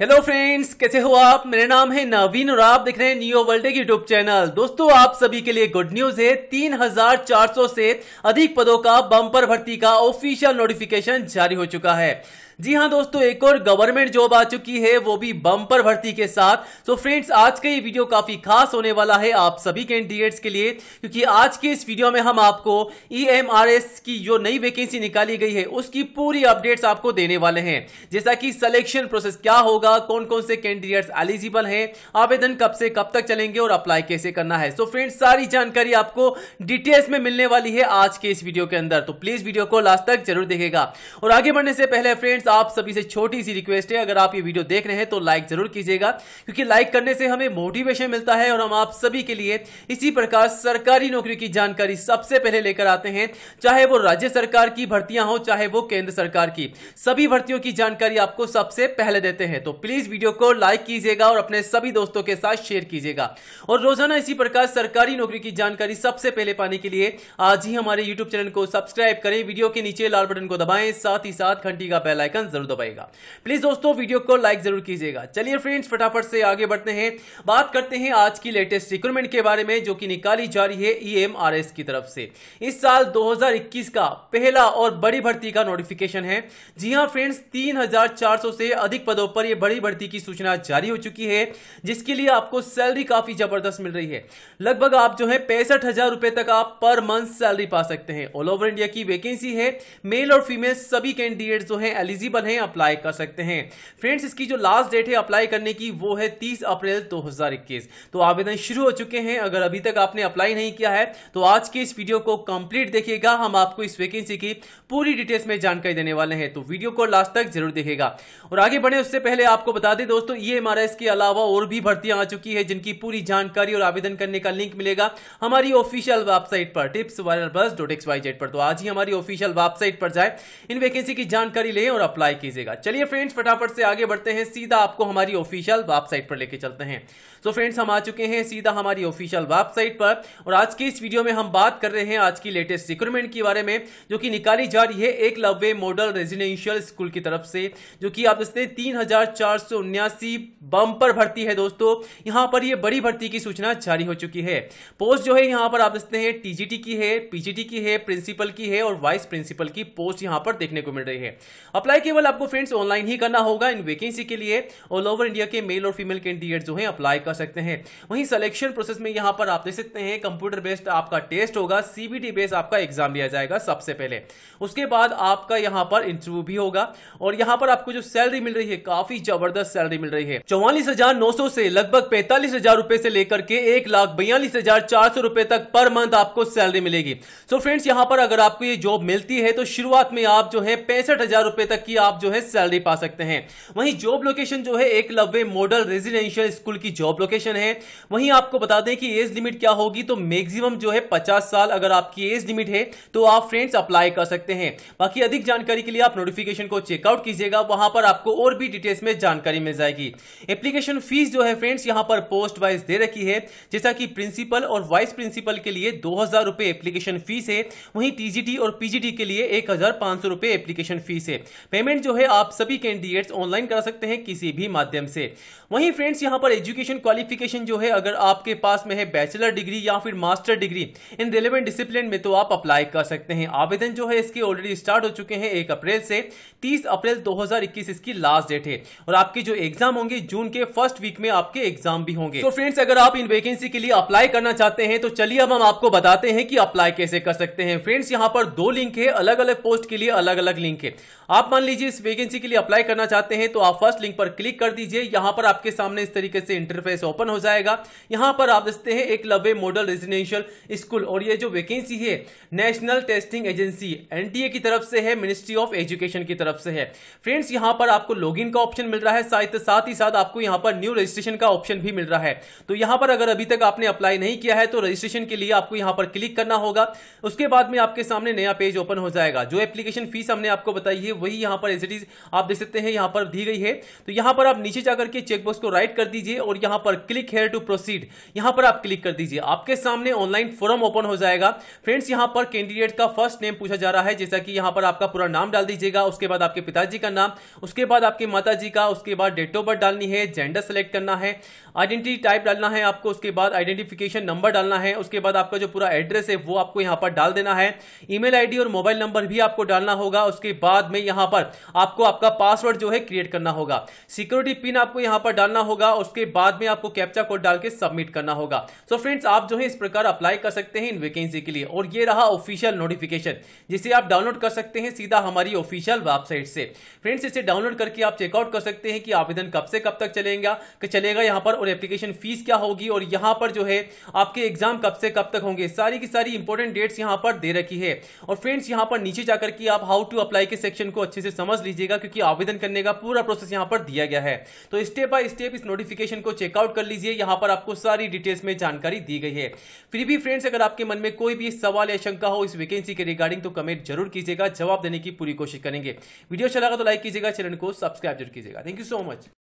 Hello friends कैसे हो आप? मेरा नाम है नवीन और आप देख रहे हैं न्यू वर्ल्ड यूट्यूब चैनल दोस्तों आप सभी के लिए गुड न्यूज़ है. 3,400 से अधिक पदों का बम्पर भर्ती का ऑफिशियल नोटिफिकेशन जारी हो चुका है। जी हाँ दोस्तों एक और गवर्नमेंट जॉब आ चुकी है वो भी बम्पर भर्ती के साथ। तो फ्रेंड्स आज का ये वीडियो काफ़ी खास होने वाला है आप सभी कैंडिडेट्स के लिए क्योंकि आज के इस वीडियो में हम आपको ईएमआरएस की जो नई वैकेंसी निकाली गई है उसकी पूरी अपडेट्स आपको देने वाले हैं। जैसा कि सिलेक्शन प्रोसेस क्या होगा कौन कौन से कैंडिडेट्स एलिजिबल हैं, आवेदन कब से कब तक चलेंगे और अप्लाई कैसे करना है। सो so फ्रेंड्स सारी जानकारी आपको डिटेल्स में मिलने वाली है आज के इस वीडियो के अंदर। तो प्लीज़ वीडियो को लास्ट तक ज़रूर देखेगा। और आगे बढ़ने से पहले फ्रेंड्स आप सभी से छोटी सी रिक्वेस्ट है। अगर आप ये वीडियो देख रहे हैं तो लाइक ज़रूर कीजिएगा, क्योंकि लाइक करने से हमें मोटिवेशन मिलता है और हम आप सभी के लिए इसी प्रकार सरकारी नौकरी की जानकारी सबसे पहले लेकर आते हैं। चाहे वो राज्य सरकार की भर्तियाँ हो, चाहे वो केंद्र सरकार की, सभी भर्तियों की जानकारी आपको सबसे पहले देते हैं। तो प्लीज़ वीडियो को लाइक कीजिएगा और अपने सभी दोस्तों के साथ शेयर कीजिएगा। और रोज़ाना इसी प्रकार सरकारी नौकरी की जानकारी सबसे पहले पाने के लिए आज ही हमारे यूट्यूब चैनल को सब्सक्राइब करें वीडियो के नीचे लाल बटन को दबाएँ साथ ही साथ घंटी का बेल आइकन ज़रूर दबाएगा। प्लीज़ दोस्तों वीडियो को लाइक ज़रूर कीजिएगा। चलिए फ्रेंड्स फटाफट से आगे बढ़ते हैं। बात करते हैं आज की लेटेस्ट रिक्रूटमेंट के बारे में जो कि निकाली जा रही है ईएमआरएस की तरफ़ से। इस साल 2021 का पहला और बड़ी भर्ती का नोटिफिकेशन है। जी हाँ फ्रेंड्स 3,400 से अधिक पदों पर यह बड़ी भर्ती की सूचना जारी हो चुकी है, जिसके लिए आपको सैलरी काफ़ी ज़बरदस्त मिल रही है। लगभग आप जो है पैंसठ हज़ार रुपए तक आप पर मंथ सैलरी पा सकते हैं। ऑल ओवर इंडिया की वैकेंसी है। मेल और फीमेल सभी कैंडिडेट जो है एलिजिबल है अप्लाई कर सकते हैं। फ्रेंड्स इसकी जो लास्ट डेट है अप्लाई करने की, वो है 30 अप्रैल 2021 तो आवेदन शुरू हो चुके हैं। अगर अभी तक आपने अप्लाई नहीं किया है तो आज के इस वीडियो को कंप्लीट देखिएगा। हम आपको इस वैकेंसी की पूरी डिटेल्स में जानकारी देने वाले हैं। तो वीडियो को लास्ट तक ज़रूर देखेगा और आगे बढ़े, उससे पहले आपको बता दें दोस्तों, ये एमआरएस के अलावा और भी भर्तियाँ आ चुकी है, जिनकी पूरी जानकारी और आवेदन करने का लिंक मिलेगा हमारी ऑफिशियल वेबसाइट पर tips viral bus dot X Y Z पर। तो आज ही हमारी ऑफिशियल वेबसाइट पर जाए, इन वैकेंसी की जानकारी लें और अप्लाई कीजिएगा। चलिए फ्रेंड्स फटाफट से आगे बढ़ते हैं, सीधा आपको हमारी ऑफिशियल वेबसाइट पर लेके चलते हैं। तो फ्रेंड्स हम आ चुके हैं सीधा हमारी ऑफिशियल वेबसाइट पर, और आज की इस वीडियो में हम बात कर रहे हैं आज की लेटेस्ट रिक्रूटमेंट के बारे में, जो कि निकाली जा रही है Eklavya model residential school की तरफ़ से, जो कि आप हैं तीन हज़ार बम्पर भर्ती है दोस्तों। यहाँ पर यह बड़ी भर्ती की सूचना जारी हो चुकी है। पोस्ट जो है यहाँ पर आप देखते हैं, टीजीटी की है, पीजीटी की है, प्रिंसिपल की है और वाइस प्रिंसिपल की पोस्ट यहाँ पर देखने को मिल रही है। अप्लाई केवल आपको फ्रेंड्स ऑनलाइन ही करना होगा इन वैकेंसी के लिए। ऑल ओवर इंडिया के मेल और फीमेल कैंडिडेट जो है अप्लाई कर सकते हैं। वहीं सिलेक्शन प्रोसेस में यहाँ पर आप देख सकते हैं कंप्यूटर बेस्ड आपका टेस्ट होगा सीबीटी बेस्ड आपका एग्ज़ाम लिया जाएगा सबसे पहले। उसके बाद आपका यहाँ पर इंटरव्यू भी होगा और यहाँ पर आपको जो सैलरी मिल रही है, काफ़ी ज़बरदस्त सैलरी मिल रही है। चौवालीस हज़ार नौ सौ से लगभग पैंतालीस हज़ार रूपए से लेकर के एक लाख बयालीस हज़ार चार सौ रूपए तक पर मंथ आपको सैलरी मिलेगी। सो फ्रेंड्स यहाँ पर अगर आपको ये जॉब मिलती है तो शुरुआत में आप जो है पैंसठ हज़ार रूपए तक की आप जो है सैलरी पा सकते हैं। वहीं जॉब लोकेशन जो है, Eklavya model residential school की जॉब लोकेशन है। वहीं आपको बता दें कि एज लिमिट क्या होगी तो मैक्सिमम जो है पचास साल अगर आपकी एज लिमिट है तो आप फ्रेंड्स अप्लाई कर सकते हैं। बाकी अधिक जानकारी के लिए आप नोटिफिकेशन को चेकआउट कीजिएगा। वहाँ पर आपको और भी डिटेल्स में जानकारी मिल जाएगी। एप्लीकेशन फ़ीस जो है फ्रेंड्स यहाँ पर पोस्ट वाइज दे रखी है। जैसा कि प्रिंसिपल और वाइस प्रिंसिपल के लिए दो हज़ार रुपए एप्लीकेशन फ़ीस है, वहीं टीजीटी और पीजीटी के लिए एक हज़ार पाँच सौ रुपए एप्लीकेशन फ़ीस है। पेमेंट जो है आप सभी कैंडिडेट्स ऑनलाइन करा सकते हैं किसी भी माध्यम से। वहीं फ्रेंड्स यहाँ पर एजुकेशन क्वालिफिकेशन जो है, अगर आपके पास में है बैचलर डिग्री या फिर master degree in relevant discipline में तो आप अप्लाई कर सकते हैं। आवेदन जो है, इसके ऑलरेडी स्टार्ट हो चुके हैं एक अप्रैल से। तीस अप्रैल दो इसकी लास्ट डेट है। और आपके जो एग्ज़ाम होंगे जून के फ़र्स्ट वीक में आपके एग्ज़ाम भी होंगे। तो फ्रेंड्स अगर आप इन वैकेंसी के लिए अप्लाई करना चाहते हैं तो चलिए अब हम आपको बताते हैं कि अप्लाई कैसे कर सकते हैं। फ्रेंड्स यहाँ पर दो लिंक है अलग अलग पोस्ट के लिए अलग अलग लिंक है। आप मान लीजिए इस वैकेंसी के लिए अप्लाई करना चाहते हैं तो आप फ़र्स्ट लिंक पर क्लिक कर दीजिए। यहाँ पर आपके सामने इस तरीके से इंटरफेस ओपन हो जाएगा। यहाँ पर आप देखते हैं, एक लवे मॉडल रेजिडेंशियल स्कूल और ये जो वैकेंसी है नेशनल टेस्टिंग एजेंसी एनटीए की तरफ़ से है मिनिस्ट्री ऑफ़ एजुकेशन की तरफ़ से है। फ्रेंड्स यहाँ पर आपको लॉगिन का ऑप्शन मिल रहा है साथ ही साथ आपको यहाँ पर न्यू रजिस्ट्रेशन का ऑप्शन भी मिल रहा है तो यहाँ पर अगर अभी तक आपने अप्लाई नहीं किया है तो रजिस्ट्रेशन के लिए आपको यहाँ पर क्लिक करना होगा उसके बाद में आपके सामने नया पेज ओपन हो जाएगा जो एप्लीकेशन फ़ीस हमने आपको बताई है वही यहाँ पर एज आप देख सकते हैं यहाँ पर दी गई है तो यहाँ पर आप नीचे जाकर के चेकबॉक्स को राइट कर दीजिए और यहाँ पर क्लिक हेयर टू प्रोसीड यहाँ पर आप क्लिक कर दीजिए आपके सामने ऑनलाइन फॉर्म ओपन हो जाएगा फ्रेंड्स यहाँ पर कैंडिडेट का फ़र्स्ट नेम पूछा जा रहा है जैसा कि यहाँ पर आपका पूरा नाम डाल दीजिएगा उसके बाद आपके पिताजी का नाम उसके बाद आपके माता जी का उसके बाद डेट ऑफ़ बर्थ डालनी है जेंडर सेलेक्ट करना है आइडेंटिटी टाइप डालना है आपको, उसके बाद आइडेंटिफिकेशन नंबर डालना है, उसके बाद आपका जो पूरा एड्रेस है, वो आपको यहाँ पर डाल देना है। ईमेल आईडी और मोबाइल नंबर भी आपको डालना होगा, उसके बाद में यहाँ पर आपको आपका पासवर्ड जो है क्रिएट करना होगा। सिक्योरिटी पिन आपको यहाँ पर डालना होगा, उसके बाद में आपको कैप्चा कोड डाल के सबमिट करना होगा। सो so फ्रेंड्स आप जो है इस प्रकार अप्लाई कर सकते हैं इन वैकेंसी के लिए। और ये रहा ऑफिशियल नोटिफिकेशन जिसे आप डाउनलोड कर सकते हैं सीधा हमारी ऑफिशियल वेबसाइट से। फ्रेंड्स इसे डाउनलोड करके आप चेकआउट कर सकते हैं कि आवेदन कब से कब तक चलेगा चलेगा यहाँ पर और एप्लीकेशन फ़ीस क्या होगी और यहाँ पर जो है आपके एग्ज़ाम कब से कब तक होंगे। सारी की सारी इंपॉर्टेंट डेट्स यहाँ पर दे रखी है। और फ्रेंड्स यहाँ पर नीचे जाकर के आप हाउ टू अप्लाई के सेक्शन को अच्छे से समझ लीजिएगा, क्योंकि आवेदन करने का पूरा प्रोसेस यहाँ पर दिया गया है। तो स्टेप बाय स्टेप इस नोटिफिकेशन को चेकआउट कर लीजिए। यहाँ पर आपको सारी डिटेल्स में जानकारी दी गई है। फिर भी फ्रेंड्स अगर आपके मन में कोई भी सवाल या शंका हो इस वैकेंसी के रिगार्डिंग तो कमेंट ज़रूर कीजिएगा, जवाब देने की पूरी कोशिश करेंगे। वीडियो अच्छा लगा तो लाइक कीजिएगा, चैनल को सब्सक्राइब ज़रूर कीजिएगा। Thank you so much